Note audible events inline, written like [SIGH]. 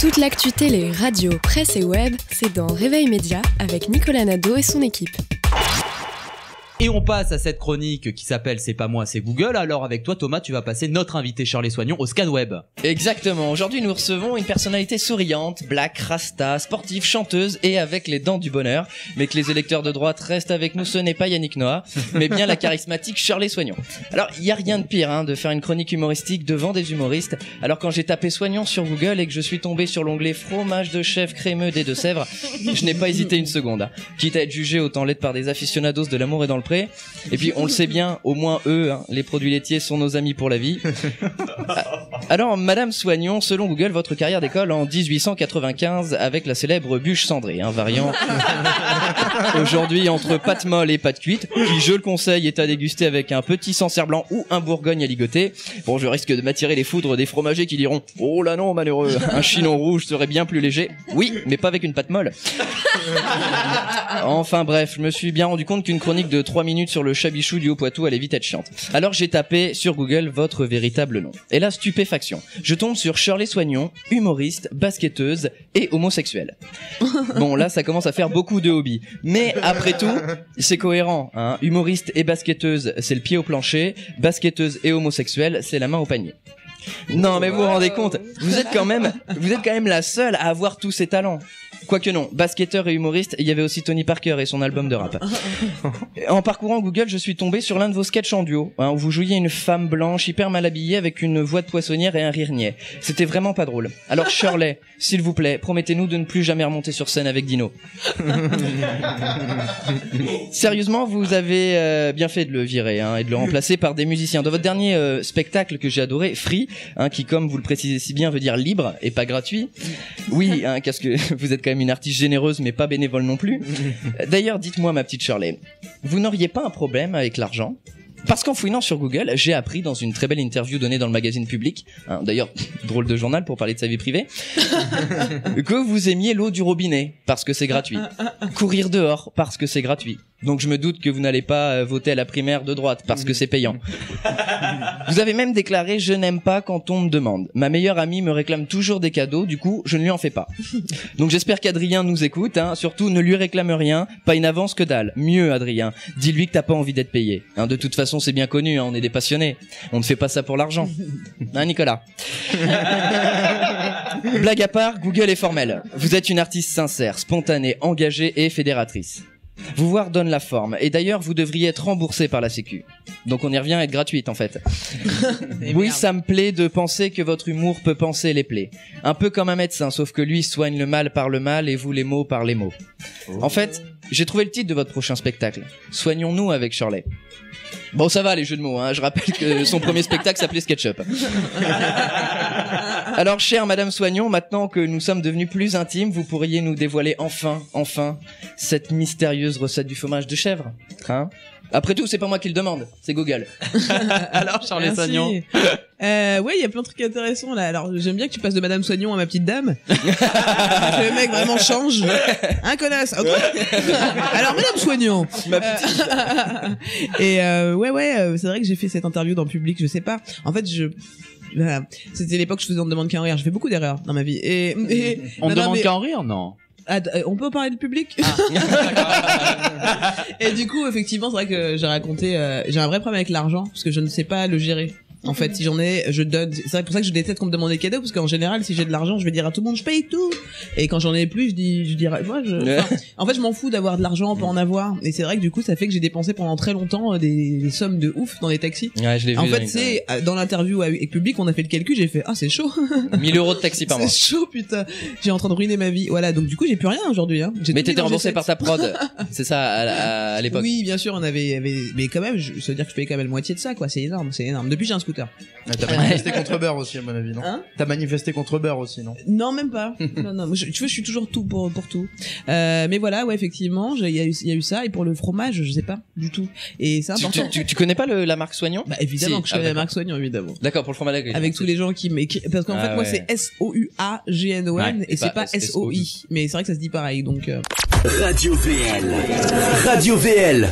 Toute l'actu télé, radio, presse et web, c'est dans Réveil Média avec Nicolas Nadeau et son équipe. Et on passe à cette chronique qui s'appelle C'est pas moi, c'est Google. Alors avec toi Thomas, tu vas passer notre invité Charlie Soignon au Scan Web. Exactement. Aujourd'hui, nous recevons une personnalité souriante, black, rasta, sportive, chanteuse et avec les dents du bonheur. Mais que les électeurs de droite restent avec nous, ce n'est pas Yannick Noah, mais bien la charismatique Shirley Soignon. Alors, il y a rien de pire hein, de faire une chronique humoristique devant des humoristes. Alors quand j'ai tapé Soignon sur Google et que je suis tombé sur l'onglet fromage de chef crémeux des Deux-Sèvres, je n'ai pas hésité une seconde. hein. Quitte à être jugé autant l'être par des aficionados de l'amour et dans le Et puis on le sait bien, au moins eux, hein, les produits laitiers sont nos amis pour la vie. [LAUGHS] Alors, Madame Soignon, selon Google, votre carrière décolle en 1895 avec la célèbre bûche cendrée, un variant [LAUGHS] aujourd'hui entre pâte molle et pâte cuite, qui, je le conseille, est à déguster avec un petit Sancerre blanc ou un Bourgogne à ligoter. Bon, je risque de m'attirer les foudres des fromagers qui diront « Oh là non, malheureux, un chinon rouge serait bien plus léger. » Oui, mais pas avec une pâte molle. Enfin bref, je me suis bien rendu compte qu'une chronique de 3 minutes sur le chabichou du Haut-Poitou allait vite être chiante. Alors j'ai tapé sur Google votre véritable nom. Et là, stupéfaction. Je tombe sur Shirley Soignon, humoriste, basketteuse et homosexuelle. [LAUGHS] Bon, là, ça commence à faire beaucoup de hobbies. Mais après tout, c'est cohérent. Hein. Humoriste et basketteuse, c'est le pied au plancher. Basketteuse et homosexuelle, c'est la main au panier. Non, mais vous vous rendez compte, vous êtes quand même, vous êtes quand même la seule à avoir tous ces talents. Quoique non, basketteur et humoriste, il y avait aussi Tony Parker et son album de rap. [LAUGHS] En parcourant Google, je suis tombé sur l'un de vos sketchs en duo, hein, où vous jouiez une femme blanche hyper mal habillée avec une voix de poissonnière et un rire niais. C'était vraiment pas drôle. Alors [LAUGHS] Shirley, s'il vous plaît, promettez-nous de ne plus jamais remonter sur scène avec Dino. [LAUGHS] Sérieusement, vous avez euh, bien fait de le virer hein, et de le remplacer par des musiciens. Dans votre dernier euh, spectacle que j'ai adoré, Free, hein, qui comme vous le précisez si bien veut dire libre et pas gratuit. Oui, hein, parce que vous êtes quand même une artiste généreuse mais pas bénévole non plus. [LAUGHS] D'ailleurs, dites-moi ma petite Shirley, vous n'auriez pas un problème avec l'argent? Parce qu'en fouinant sur Google, j'ai appris dans une très belle interview donnée dans le magazine Public, hein, d'ailleurs [LAUGHS] drôle de journal pour parler de sa vie privée, [LAUGHS] que vous aimiez l'eau du robinet parce que c'est gratuit, courir dehors parce que c'est gratuit. Donc je me doute que vous n'allez pas euh, voter à la primaire de droite parce que c'est payant. [LAUGHS] Vous avez même déclaré je n'aime pas quand on me demande. Ma meilleure amie me réclame toujours des cadeaux, du coup je ne lui en fais pas. [LAUGHS] Donc j'espère qu'Adrien nous écoute. Hein. Surtout ne lui réclame rien, pas une avance que dalle. Mieux Adrien, dis-lui que t'as pas envie d'être payé. Hein, de toute façon c'est bien connu, hein, on est des passionnés. On ne fait pas ça pour l'argent. [LAUGHS] Hein Nicolas? Blague à part, Google est formel. Vous êtes une artiste sincère, spontanée, engagée et fédératrice. Vous voir donne la forme. Et d'ailleurs, vous devriez être remboursé par la Sécu. Donc on y revient à être gratuite en fait. [LAUGHS] oui, ça me plaît de penser que votre humour peut penser les plaies. Un peu comme un médecin, sauf que lui soigne le mal par le mal et vous les mots par les mots. En fait, j'ai trouvé le titre de votre prochain spectacle. Soignons-nous avec Shirley. Bon, ça va les jeux de mots. Hein. Je rappelle que son premier spectacle s'appelait SketchUp. [LAUGHS] Alors, chère Madame Soignon, maintenant que nous sommes devenus plus intimes, vous pourriez nous dévoiler enfin, enfin, cette mystérieuse recette du fromage de chèvre, hein? Après tout, c'est pas moi qui le demande, c'est Google. [LAUGHS] Alors Charlie Merci. Soignon. Euh, ouais, il y a plein de trucs intéressants là. Alors, j'aime bien que tu passes de Madame Soignon à ma petite dame. [LAUGHS] que le mec vraiment change. Un connasse. Alors, Madame Soignon. Ma Euh, [LAUGHS] et euh, ouais, ouais, euh, c'est vrai que j'ai fait cette interview dans le public. Je sais pas. En fait, je voilà. C'était l'époque où je faisais on ne demande qu'à en rire. J'ai fait beaucoup d'erreurs dans ma vie. Et, et- On non, demande mais- qu'à en rire, non Ah, euh, on peut parler de public [LAUGHS] Et du coup, effectivement, c'est vrai que j'ai raconté, euh, j'ai un vrai problème avec l'argent parce que je ne sais pas le gérer. En fait, si j'en ai, je donne. C'est vrai pour ça que je déteste qu'on me demande des cadeaux parce qu'en général, si j'ai de l'argent, je vais dire à tout le monde, je paye tout. Et quand j'en ai plus, je dis, je dirais, moi, je, enfin, en fait, je m'en fous d'avoir de l'argent pour en avoir. Et c'est vrai que du coup, ça fait que j'ai dépensé pendant très longtemps euh, des, des sommes de ouf dans les taxis. Ouais, je l'ai vu. En fait, c'est euh, dans l'interview avec public, on a fait le calcul, j'ai fait, ah, c'est chaud. [LAUGHS] 1000 euros de taxi par mois. C'est chaud, putain. J'ai en train de ruiner ma vie. Voilà, donc du coup, j'ai plus rien aujourd'hui. Hein. Mais t'étais remboursé G7. par ta prod, [LAUGHS] c'est ça à, à- à l'époque. Oui, bien sûr, on avait, avait- mais quand même, je, ça veut dire que je payais quand même la moitié de ça, quoi. C'est énorme, c'est énorme. Depuis, j'ai un scooter. Ah, T'as manifesté contre Beurre aussi, à mon avis, non Hein T'as manifesté contre Beurre aussi, non Non, même pas. [LAUGHS] non, non. je- tu vois, je suis toujours tout pour, pour tout. Euh, mais voilà, ouais, effectivement, il y, a eu- il y a eu ça. Et pour le fromage, je sais pas du tout. Et c'est Tu, important. tu- tu- tu connais pas le- la marque Soignon? Bah, évidemment Si. que je Ah, connais la d'accord. marque Soignon, évidemment. D'accord, pour le fromage à Avec tous les gens qui m'écrivent. Parce qu'en Ah fait, moi, c'est S-O-U-A-G-N-O-N. Ouais, et c'est pas pas S-O-I. Mais c'est vrai que ça se dit pareil, donc. euh, Radio VL. Radio VL.